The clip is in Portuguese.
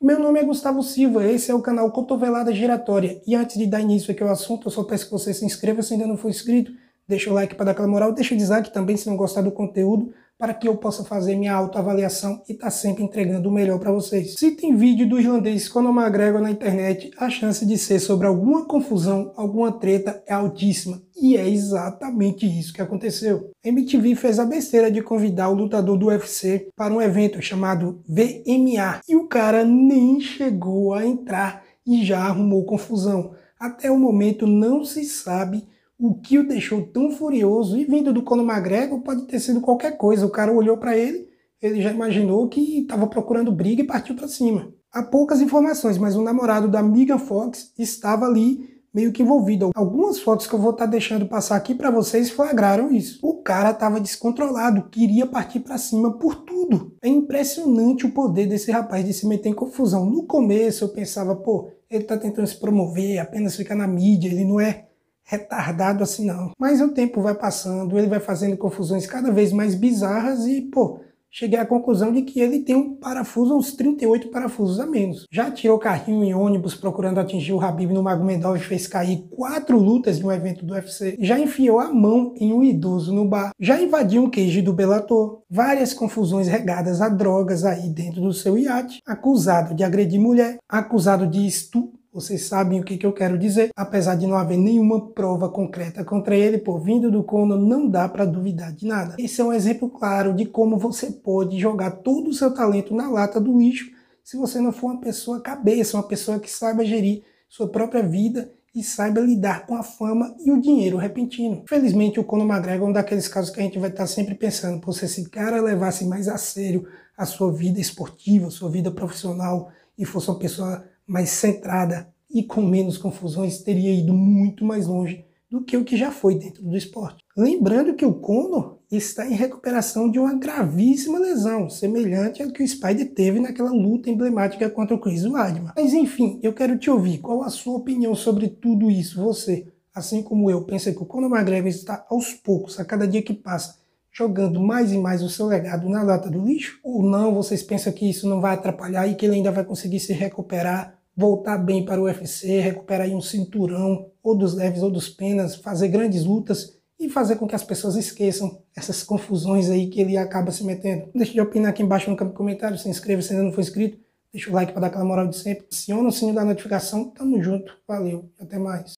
Meu nome é Gustavo Silva, esse é o canal Cotovelada Giratória. E antes de dar início aqui ao assunto, eu só peço que você se inscreva se ainda não for inscrito, deixa o like para dar aquela moral, deixa o dislike também se não gostar do conteúdo, para que eu possa fazer minha autoavaliação e estar tá sempre entregando o melhor para vocês. Se tem vídeo do irlandês Conor McGregor na internet, a chance de ser sobre alguma confusão, alguma treta é altíssima. E é exatamente isso que aconteceu. A MTV fez a besteira de convidar o lutador do UFC para um evento chamado VMA. E o cara nem chegou a entrar e já arrumou confusão. Até o momento não se sabe o que o deixou tão furioso e vindo do Conor McGregor pode ter sido qualquer coisa. O cara olhou para ele, ele já imaginou que estava procurando briga e partiu para cima. Há poucas informações, mas o namorado da Megan Fox estava ali meio que envolvido. Algumas fotos que eu vou estar tá deixando passar aqui para vocês flagraram isso. O cara estava descontrolado, queria partir para cima por tudo. É impressionante o poder desse rapaz de se meter em confusão. No começo eu pensava, pô, ele está tentando se promover, apenas ficar na mídia, ele não é retardado assim não. Mas o tempo vai passando, ele vai fazendo confusões cada vez mais bizarras e, pô, cheguei à conclusão de que ele tem um parafuso, uns 38 parafusos a menos. Já tirou carrinho em ônibus procurando atingir o Habib no Magomedov e fez cair quatro lutas em um evento do UFC. Já enfiou a mão em um idoso no bar. Já invadiu um queijo do Bellator. Várias confusões regadas a drogas aí dentro do seu iate. Acusado de agredir mulher. Acusado de estupro vocês sabem o que, que eu quero dizer. Apesar de não haver nenhuma prova concreta contra ele, por vindo do Conor, não dá para duvidar de nada. Esse é um exemplo claro de como você pode jogar todo o seu talento na lata do lixo se você não for uma pessoa cabeça, uma pessoa que saiba gerir sua própria vida e saiba lidar com a fama e o dinheiro repentino. Felizmente, o Conor McGregor é um daqueles casos que a gente vai estar sempre pensando, pô, se esse cara levasse mais a sério a sua vida esportiva, a sua vida profissional e fosse uma pessoa mais centrada e com menos confusões, teria ido muito mais longe do que o que já foi dentro do esporte. Lembrando que o Conor está em recuperação de uma gravíssima lesão, semelhante ao que o Spider teve naquela luta emblemática contra o Chris Weidman. Mas enfim, eu quero te ouvir. Qual a sua opinião sobre tudo isso? Você, assim como eu, pensa que o Conor McGregor está aos poucos, a cada dia que passa, jogando mais e mais o seu legado na lata do lixo? Ou não, vocês pensam que isso não vai atrapalhar e que ele ainda vai conseguir se recuperar voltar bem para o UFC, recuperar um cinturão, ou dos leves ou dos penas, fazer grandes lutas e fazer com que as pessoas esqueçam essas confusões aí que ele acaba se metendo. Deixe de opinar aqui embaixo no campo de comentários, se inscreva se ainda não for inscrito, deixa o like para dar aquela moral de sempre, aciona o sininho da notificação, tamo junto, valeu, até mais.